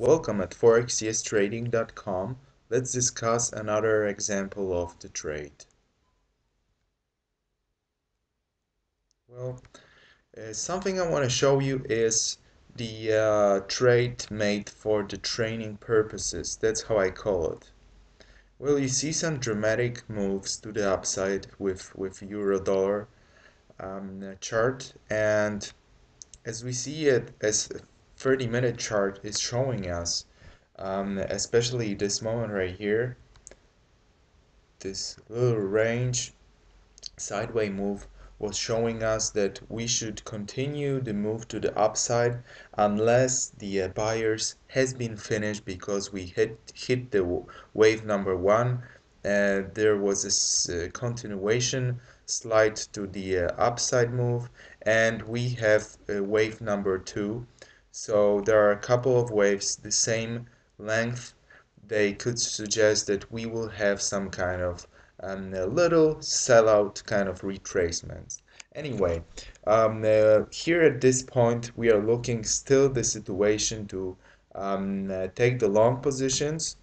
Welcome at forexyestrading.com. Let's discuss another example of the trade. Well, uh, something I want to show you is the uh, trade made for the training purposes. That's how I call it. Well, you see some dramatic moves to the upside with, with euro dollar um, chart and as we see it as 30 minute chart is showing us um, especially this moment right here. This little range sideway move was showing us that we should continue the move to the upside unless the uh, buyers has been finished because we hit hit the wave number one. Uh, there was a uh, continuation slide to the uh, upside move and we have uh, wave number two so there are a couple of waves the same length. They could suggest that we will have some kind of um, a little sellout kind of retracements. Anyway, um, uh, here at this point we are looking still the situation to um, uh, take the long positions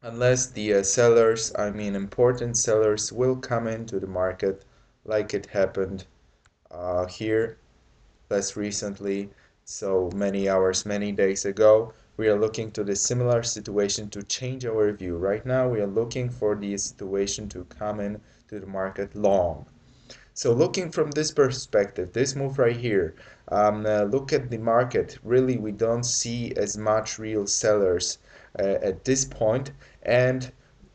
unless the uh, sellers, I mean important sellers, will come into the market like it happened uh, here less recently so many hours, many days ago. We are looking to the similar situation to change our view. Right now, we are looking for the situation to come in to the market long. So looking from this perspective, this move right here, um, uh, look at the market. Really, we don't see as much real sellers uh, at this point. And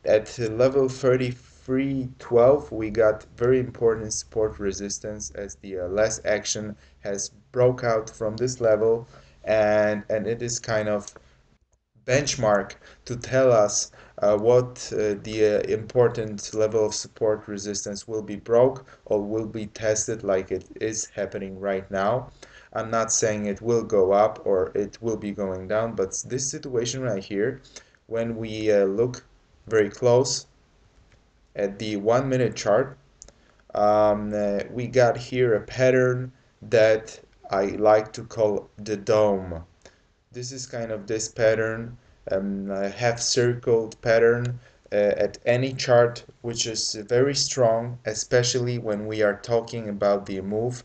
at level 33.12, we got very important support resistance as the uh, last action has broke out from this level and and it is kind of benchmark to tell us uh, what uh, the uh, important level of support resistance will be broke or will be tested like it is happening right now. I'm not saying it will go up or it will be going down, but this situation right here, when we uh, look very close at the one minute chart, um, uh, we got here a pattern that I like to call the dome. This is kind of this pattern, um, a half circled pattern uh, at any chart which is very strong, especially when we are talking about the move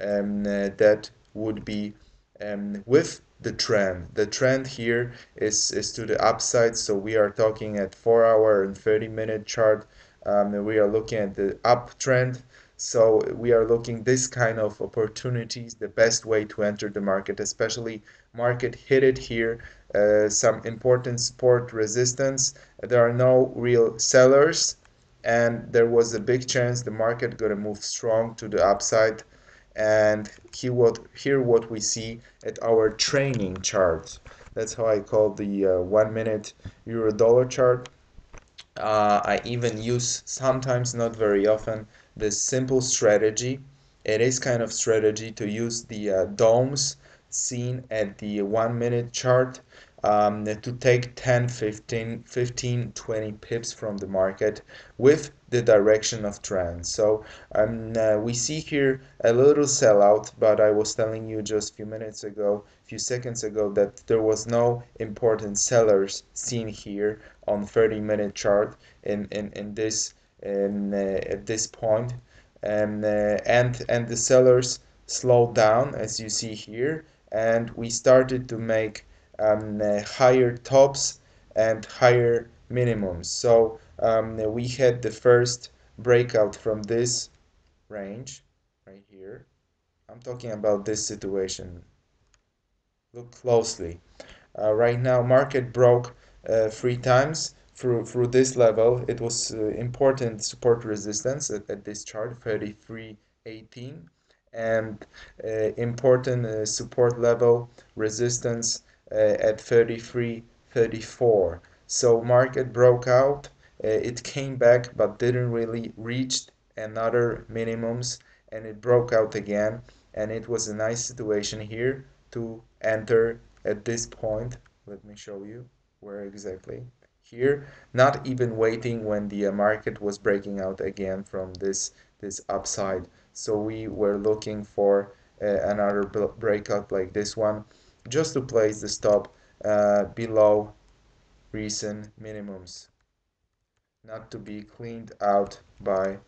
um, uh, that would be um, with the trend. The trend here is, is to the upside, so we are talking at 4 hour and 30 minute chart. Um, we are looking at the uptrend so we are looking this kind of opportunities, the best way to enter the market, especially market hit it here, uh, some important support resistance. There are no real sellers and there was a big chance the market gonna move strong to the upside. And here what here what we see at our training chart that's how I call the uh, one minute euro dollar chart. Uh, I even use sometimes not very often this simple strategy. It is kind of strategy to use the uh, domes seen at the one minute chart um, to take 10, 15, 15, 20 pips from the market with the direction of trend. So um, uh, we see here a little sellout, but I was telling you just a few minutes ago, a few seconds ago, that there was no important sellers seen here on 30 minute chart in, in, in this uh, at this point. And, uh, and, and the sellers slowed down as you see here and we started to make um, uh, higher tops and higher minimums. So um, we had the first breakout from this range right here. I'm talking about this situation. Look closely. Uh, right now market broke uh, three times through through this level it was uh, important support resistance at, at this chart 3318 and uh, important uh, support level resistance uh, at 3334 so market broke out uh, it came back but didn't really reach another minimums and it broke out again and it was a nice situation here to enter at this point. Let me show you where exactly here, not even waiting when the uh, market was breaking out again from this, this upside. So we were looking for uh, another breakout like this one just to place the stop uh, below recent minimums. Not to be cleaned out by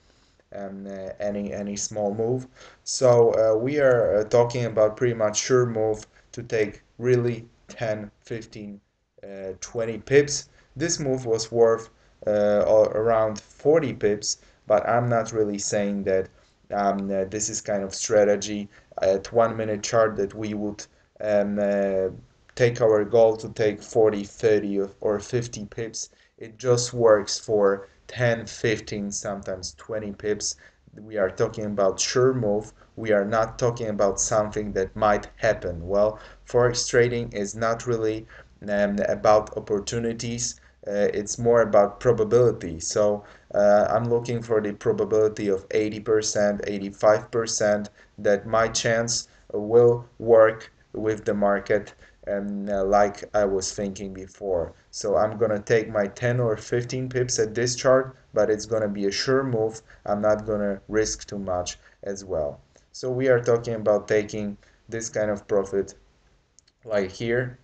um, uh, any any small move. So uh, we are uh, talking about pretty much sure move to take really 10 15 uh, 20 pips this move was worth uh, around 40 pips but I'm not really saying that um, uh, this is kind of strategy. At one minute chart that we would um, take our goal to take 40 30 or 50 pips it just works for 10 15 sometimes 20 pips. We are talking about sure move. We are not talking about something that might happen. Well forex trading is not really um, about opportunities uh, it's more about probability so uh, I'm looking for the probability of 80% 85% that my chance will work with the market and uh, like I was thinking before. So I'm gonna take my 10 or 15 pips at this chart, but it's gonna be a sure move. I'm not gonna risk too much as well. So we are talking about taking this kind of profit like here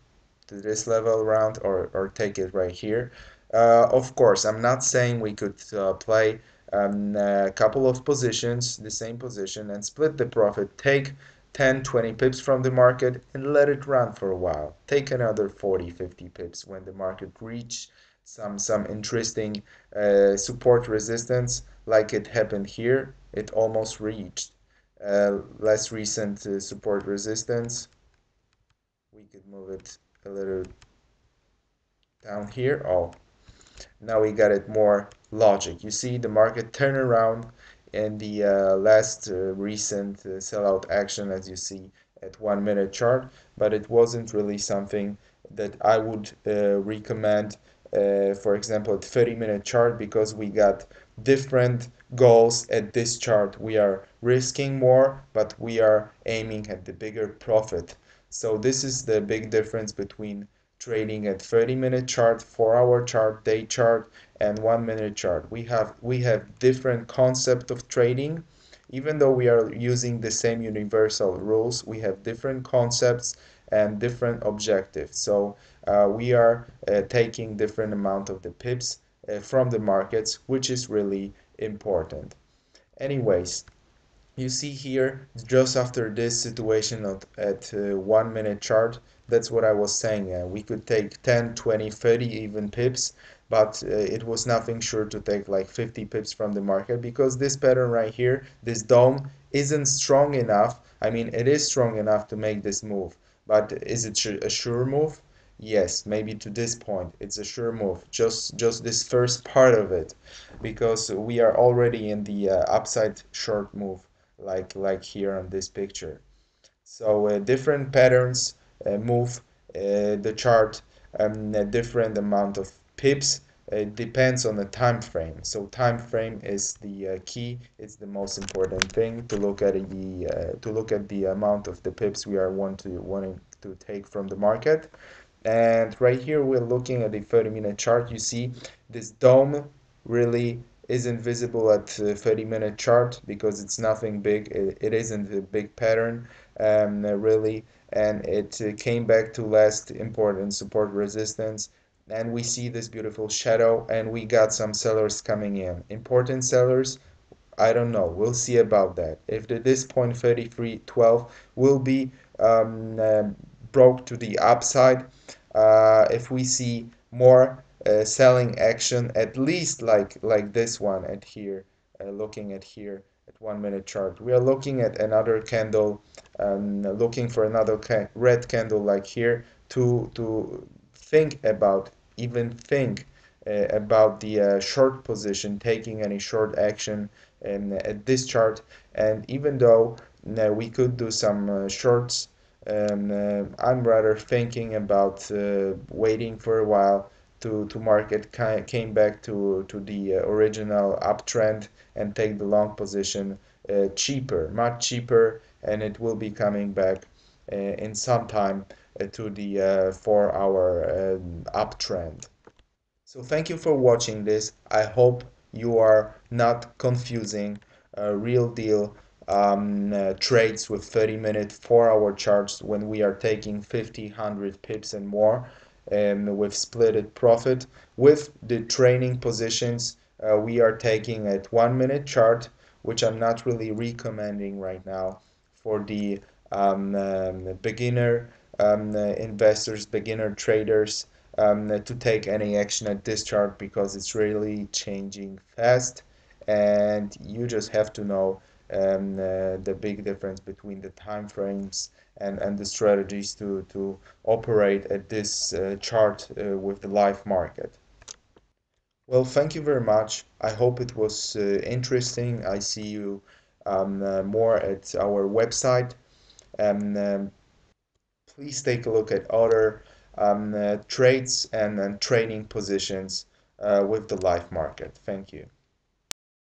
to this level round or, or take it right here. Uh, of course, I'm not saying we could uh, play um, a couple of positions, the same position, and split the profit, take 10 20 pips from the market and let it run for a while. Take another 40 50 pips when the market reach some some interesting uh, support resistance like it happened here. It almost reached uh, less recent uh, support resistance. We could move it a little down here. Oh now we got it more logic. You see the market turn around in the uh, last uh, recent uh, sellout action as you see at one minute chart but it wasn't really something that I would uh, recommend uh, for example at 30 minute chart because we got different goals at this chart. We are risking more but we are aiming at the bigger profit so this is the big difference between trading at 30 minute chart 4 hour chart day chart and one minute chart. We have we have different concept of trading. Even though we are using the same universal rules, we have different concepts and different objectives. So uh, we are uh, taking different amount of the pips uh, from the markets, which is really important. Anyways, you see here just after this situation at, at uh, one minute chart that's what I was saying uh, we could take 10 20 30 even pips but uh, it was nothing sure to take like 50 pips from the market because this pattern right here this dome isn't strong enough. I mean it is strong enough to make this move but is it a sure move? Yes maybe to this point it's a sure move just just this first part of it because we are already in the uh, upside short move like like here on this picture. So uh, different patterns uh, move uh, the chart um, a different amount of pips. It depends on the time frame. So time frame is the uh, key. It's the most important thing to look at the uh, to look at the amount of the pips we are want to wanting to take from the market. And right here we're looking at the 30 minute chart. You see this dome really isn't visible at the 30 minute chart because it's nothing big. It, it isn't a big pattern um, really. And it uh, came back to last important support resistance. And we see this beautiful shadow and we got some sellers coming in. Important sellers? I don't know. We'll see about that. If the, this point 33.12 will be um, uh, broke to the upside uh, if we see more uh, selling action at least like like this one at here uh, looking at here at one minute chart. We are looking at another candle um, looking for another ca red candle like here to to think about even think uh, about the uh, short position taking any short action in, at this chart. And even though we could do some uh, shorts um, uh, I'm rather thinking about uh, waiting for a while to, to market came back to, to the uh, original uptrend and take the long position cheaper much cheaper and it will be coming back in some time uh, to the uh, four hour um, uptrend. So thank you for watching this. I hope you are not confusing real deal um, uh, trades with 30 minute, 4 hour charts when we are taking 50, 100 pips and more um, with splitted profit. With the training positions, uh, we are taking at 1 minute chart, which I'm not really recommending right now for the um, um, beginner um, uh, investors, beginner traders um, to take any action at this chart because it's really changing fast and you just have to know um, uh, the big difference between the time frames and, and the strategies to, to operate at this uh, chart uh, with the live market. Well, thank you very much. I hope it was uh, interesting. I see you um, uh, more at our website. And um, please take a look at other um, uh, trades and, and trading positions with the live market. Thank you.